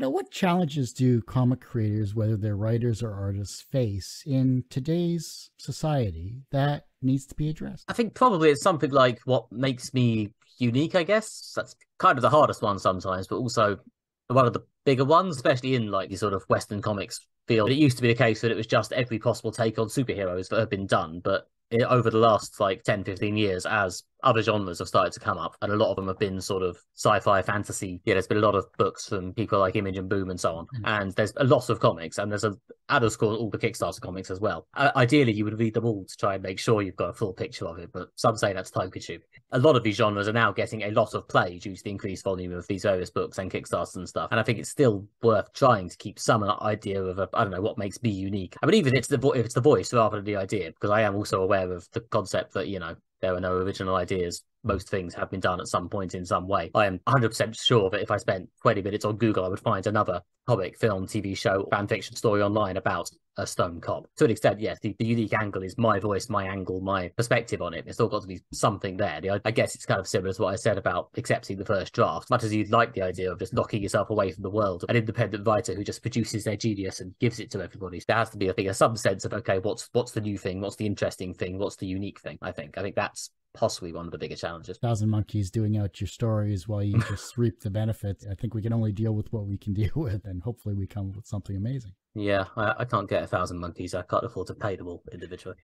You know, what challenges do comic creators, whether they're writers or artists, face in today's society that needs to be addressed? I think probably it's something like what makes me unique, I guess. That's kind of the hardest one sometimes, but also one of the bigger ones, especially in like the sort of Western comics field. It used to be the case that it was just every possible take on superheroes that had been done, but it, over the last like 10, 15 years, as other genres have started to come up, and a lot of them have been sort of sci-fi, fantasy. Yeah, there's been a lot of books from people like Image and Boom and so on, mm. and there's a lot of comics, and there's a Adder's called all the Kickstarter comics as well. Uh, ideally, you would read them all to try and make sure you've got a full picture of it, but some say that's time consuming. A lot of these genres are now getting a lot of play due to the increased volume of these various books and Kickstarters and stuff, and I think it's still worth trying to keep some idea of a, I don't know what makes me unique. I mean, even if it's the vo- if it's the voice rather than the idea, because I am also aware of the concept that you know there were no original ideas. Most things have been done at some point in some way. I am 100% sure that if I spent 20 minutes on Google, I would find another comic, film, TV show, fan fiction story online about a stone cop. To an extent, yes, the, the, unique angle is my voice, my angle, my perspective on it. It's still got to be something there. The, I guess it's kind of similar to what I said about accepting the first draft. Much as you'd like the idea of just knocking yourself away from the world, an independent writer who just produces their genius and gives it to everybody. There has to be, I think, some sense of okay, what's what's the new thing, what's the interesting thing, what's the unique thing. I think. I think that's possibly one of the bigger challenges. Thousand monkeys doing out your stories while you just reap the benefits. I think we can only deal with what we can deal with, and hopefully we come up with something amazing. Yeah, I, I can't get a thousand monkeys. I can't afford to pay them all individually.